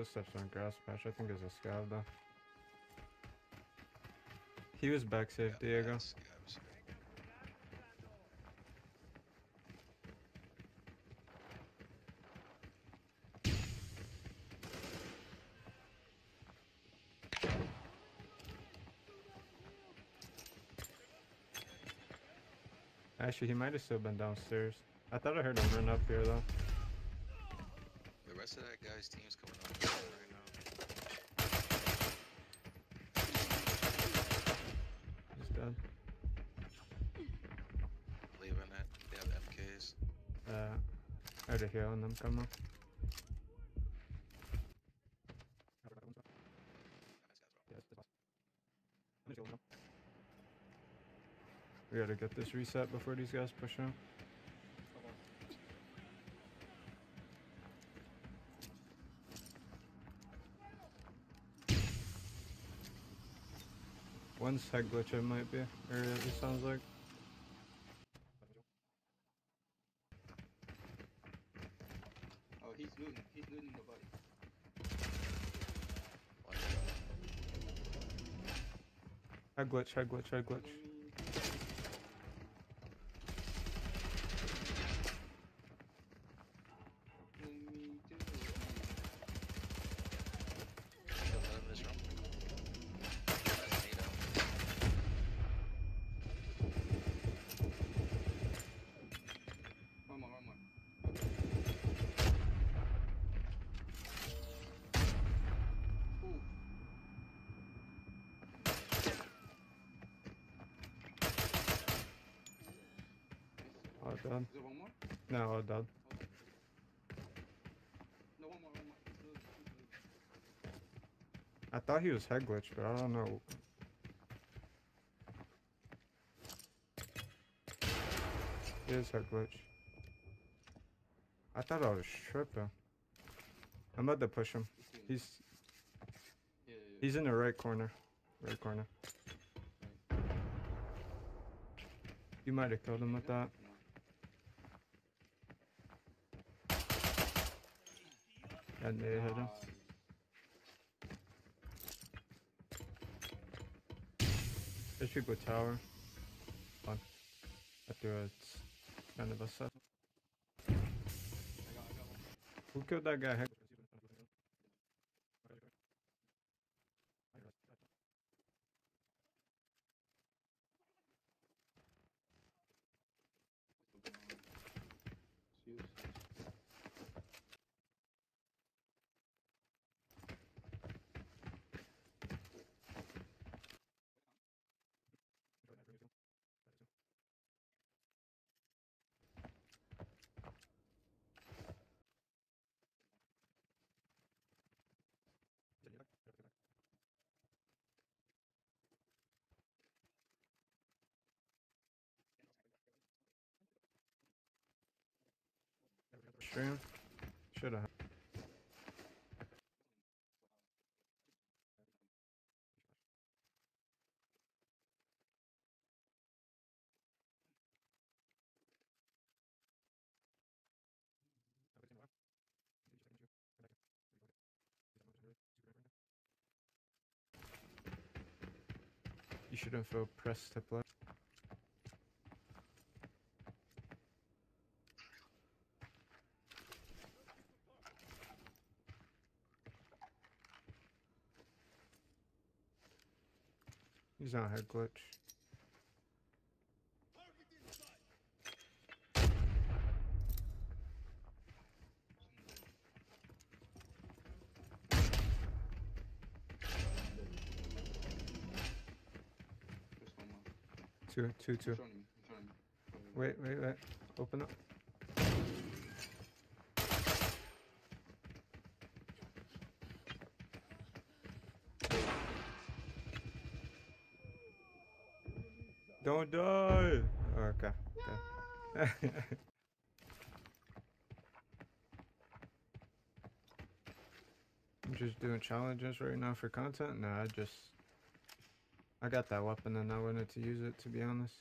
Footsteps on grass patch. I think it's a scav though. He was back safe, Yeah, Diego. Actually, he might have still been downstairs. I thought I heard him run up here though. Rest of that guy's team's coming up right now. He's dead. Leaving it. They have MKs. Uh, I had a heal on them. Come on. We gotta get this reset before these guys push out. One's head glitch, it might be, or it sounds like. Oh, he's looting. He's looting the body. One Head glitch, head glitch, head glitch. Dead. Is there one more? No, all dead. No, one more. I thought he was head glitch, but I don't know. Is head glitch. I thought I was tripping. I'm about to push him. He's he's in the right corner. Right corner. You might have killed him with that. And they hit him. There's people tower. Fun. After it's kind of a set. Who killed that guy? Stream? Should have. You shouldn't feel pressed to play. He's not head glitch. Just one more. Two, two, two. In front of me, in front of me. Wait, wait, wait. Open up. Don't die! Okay. okay. I'm just doing challenges right now for content. No, I just I got that weapon and I wanted to use it to be honest.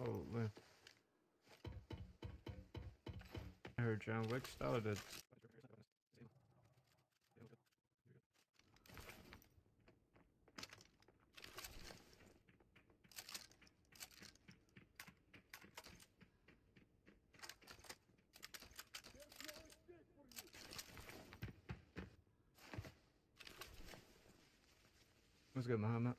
Oh, Holy. I heard John Wick started. What's good, Muhammad?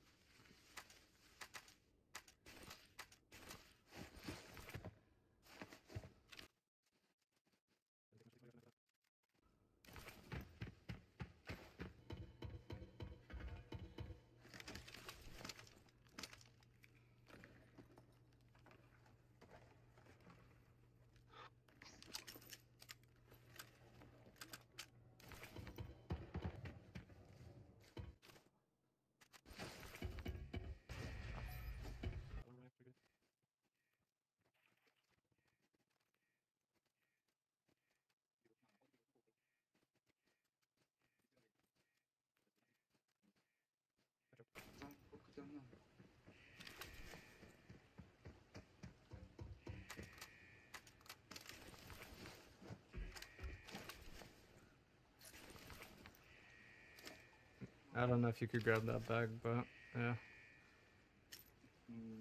I don't know if you could grab that bag, but yeah. М,